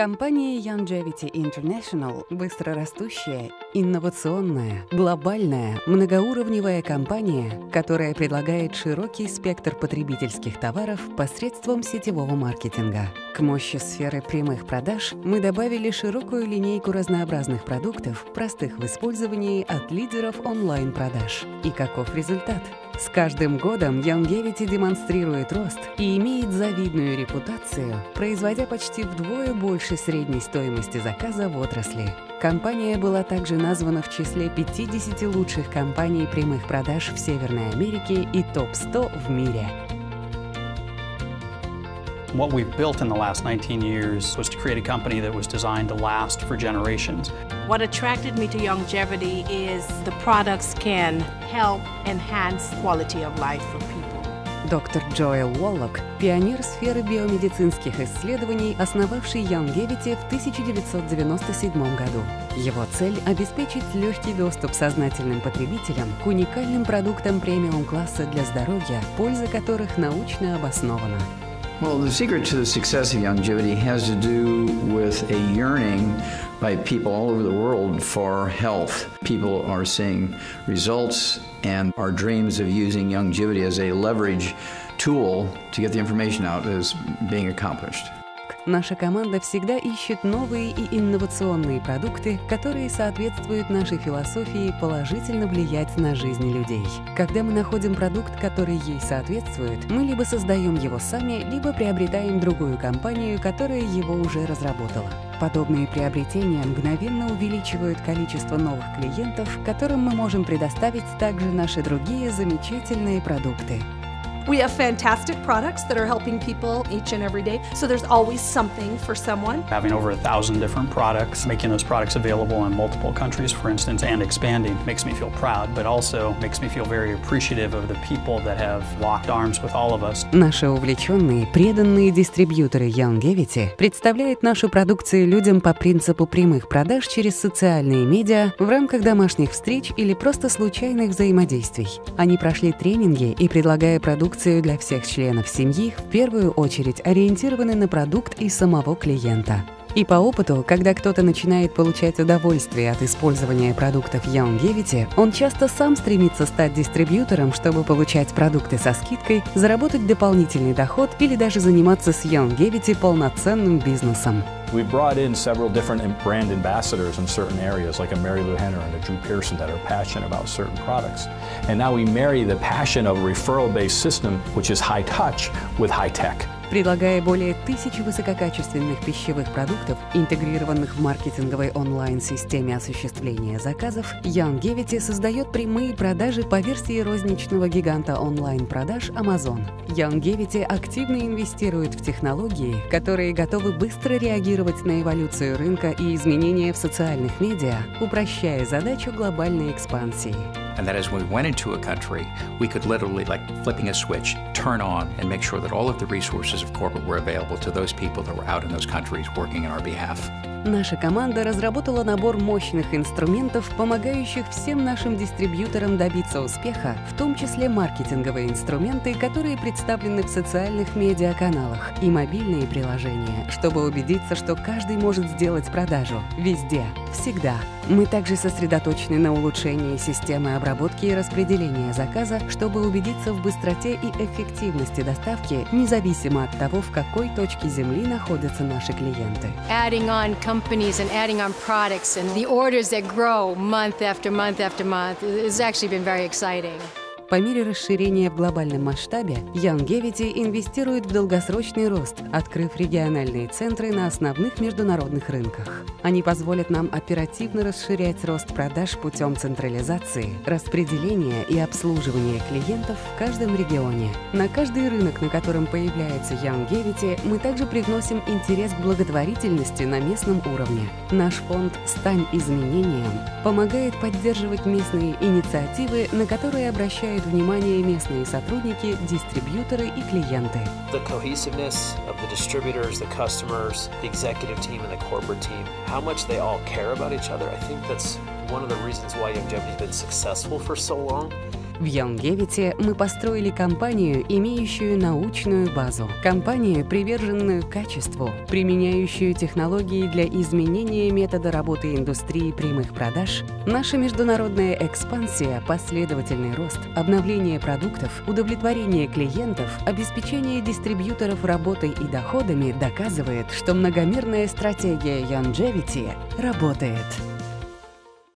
Компания Longevity International – быстрорастущая, инновационная, глобальная, многоуровневая компания, которая предлагает широкий спектр потребительских товаров посредством сетевого маркетинга. К мощи сферы прямых продаж мы добавили широкую линейку разнообразных продуктов, простых в использовании от лидеров онлайн-продаж. И каков результат? С каждым годом Youngevity демонстрирует рост и имеет завидную репутацию, производя почти вдвое больше средней стоимости заказа в отрасли. Компания была также названа в числе 50 лучших компаний прямых продаж в Северной Америке и топ-100 в мире. What we've built in the last 19 years was to create a company that was designed to last for generations. What attracted me to longevity is the products can help enhance quality of life for people. Доктор Джоэл Уоллок – пионер сферы биомедицинских исследований, основавший Youngevity в 1997 году. Его цель – обеспечить легкий доступ сознательным потребителям к уникальным продуктам премиум-класса для здоровья, польза которых научно обоснована. Well, the secret to the success of longevity has to do with a yearning by people all over the world for health. People are seeing results, and our dreams of using longevity as a leverage tool to get the information out is being accomplished. Наша команда всегда ищет новые и инновационные продукты, которые соответствуют нашей философии положительно влиять на жизнь людей. Когда мы находим продукт, который ей соответствует, мы либо создаем его сами, либо приобретаем другую компанию, которая его уже разработала. Подобные приобретения мгновенно увеличивают количество новых клиентов, которым мы можем предоставить также наши другие замечательные продукты. We have fantastic products that are helping people each and every day, so there's always something for someone. Having over a thousand different products, making those products available in multiple countries, for instance, and expanding makes me feel proud, but also makes me feel very appreciative of the people that have locked arms with all of us. Наши увлеченные, преданные дистрибьюторы Youngevity представляют нашу продукцию людям по принципу прямых продаж через социальные медиа в рамках домашних встреч или просто случайных взаимодействий. Они прошли тренинги и, предлагая продукцию для всех членов семьи, в первую очередь ориентированы на продукт и самого клиента. И по опыту, когда кто-то начинает получать удовольствие от использования продуктов Youngevity, он часто сам стремится стать дистрибьютором, чтобы получать продукты со скидкой, заработать дополнительный доход или даже заниматься с Youngevity полноценным бизнесом. We brought in several different brand ambassadors in certain areas, like a Mary Lou Henner and a Drew Pearson, that are passionate about certain products. And now we marry the passion of a referral based system, which is high touch, with high tech. Предлагая более тысячи высококачественных пищевых продуктов, интегрированных в маркетинговой онлайн-системе осуществления заказов, Youngevity создает прямые продажи по версии розничного гиганта онлайн-продаж Amazon. Youngevity активно инвестирует в технологии, которые готовы быстро реагировать на эволюцию рынка и изменения в социальных медиа, упрощая задачу глобальной экспансии. And that as we went into a country, we could literally, like flipping a switch, turn on and make sure that all of the resources of corporate were available to those people that were out in those countries working on our behalf. Наша команда разработала набор мощных инструментов, помогающих всем нашим дистрибьюторам добиться успеха, в том числе маркетинговые инструменты, которые представлены в социальных медиаканалах и мобильные приложения, чтобы убедиться, что каждый может сделать продажу везде, всегда. Мы также сосредоточены на улучшении системы обработки и распределения заказа, чтобы убедиться в быстроте и эффективности доставки, независимо от того, в какой точке Земли находятся наши клиенты. Adding on companies and adding on products and the orders that grow month after month after month has actually been very exciting. По мере расширения в глобальном масштабе, Youngevity инвестирует в долгосрочный рост, открыв региональные центры на основных международных рынках. Они позволят нам оперативно расширять рост продаж путем централизации, распределения и обслуживания клиентов в каждом регионе. На каждый рынок, на котором появляется Youngevity, мы также привносим интерес к благотворительности на местном уровне. Наш фонд «Стань изменением» помогает поддерживать местные инициативы, на которые обращают внимание местные сотрудники, дистрибьюторы и клиенты. The В Youngevity мы построили компанию, имеющую научную базу, компанию, приверженную качеству, применяющую технологии для изменения метода работы индустрии прямых продаж, наша международная экспансия, последовательный рост, обновление продуктов, удовлетворение клиентов, обеспечение дистрибьюторов работой и доходами доказывает, что многомерная стратегия Youngevity работает.